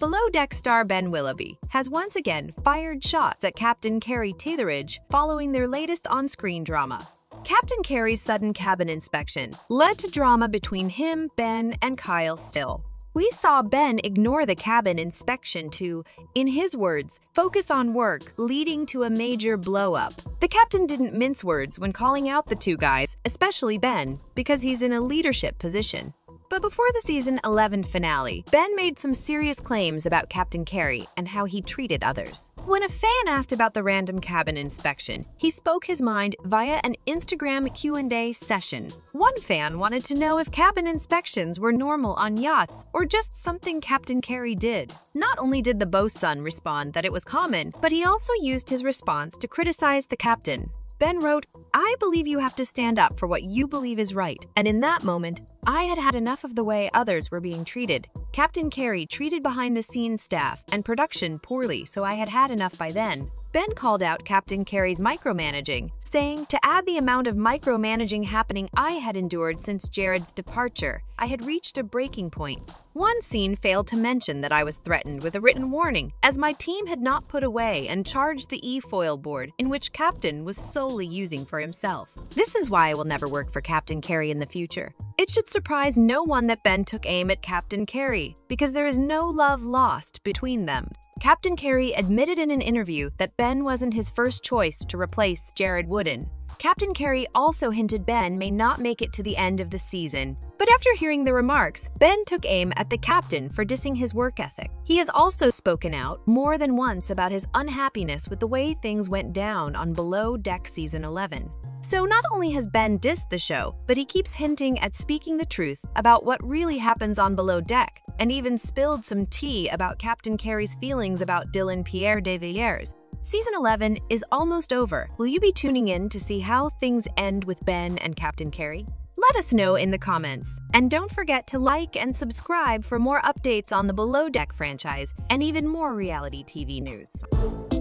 Below Deck star Ben Willoughby has once again fired shots at Captain Kerry Titheradge following their latest on screen drama. Captain Kerry's sudden cabin inspection led to drama between him, Ben, and Kyle Still. We saw Ben ignore the cabin inspection to, in his words, focus on work, leading to a major blow-up. The captain didn't mince words when calling out the two guys, especially Ben, because he's in a leadership position. But before the season 11 finale, Ben made some serious claims about Captain Kerry and how he treated others. When a fan asked about the random cabin inspection, he spoke his mind via an Instagram Q&A session. One fan wanted to know if cabin inspections were normal on yachts or just something Captain Kerry did. Not only did the bosun respond that it was common, but he also used his response to criticize the captain. Ben wrote, I believe you have to stand up for what you believe is right. And in that moment, I had had enough of the way others were being treated. Captain Kerry treated behind the scenes staff and production poorly, so I had had enough by then. Ben called out Captain Kerry's micromanaging, saying, To add the amount of micromanaging happening I had endured since Jared's departure, I had reached a breaking point. One scene failed to mention that I was threatened with a written warning, as my team had not put away and charged the e-foil board in which Captain was solely using for himself. This is why I will never work for Captain Kerry in the future. It should surprise no one that Ben took aim at Captain Kerry, because there is no love lost between them. Captain Kerry admitted in an interview that Ben wasn't his first choice to replace Jared Woodin. Captain Kerry also hinted Ben may not make it to the end of the season. But after hearing the remarks, Ben took aim at the captain for dissing his work ethic. He has also spoken out more than once about his unhappiness with the way things went down on Below Deck Season 11. So not only has Ben dissed the show, but he keeps hinting at speaking the truth about what really happens on Below Deck, and even spilled some tea about Captain Kerry's feelings about Dylan Pierre de Villiers. Season 11 is almost over. Will you be tuning in to see how things end with Ben and Captain Kerry? Let us know in the comments. And don't forget to like and subscribe for more updates on the Below Deck franchise and even more reality TV news.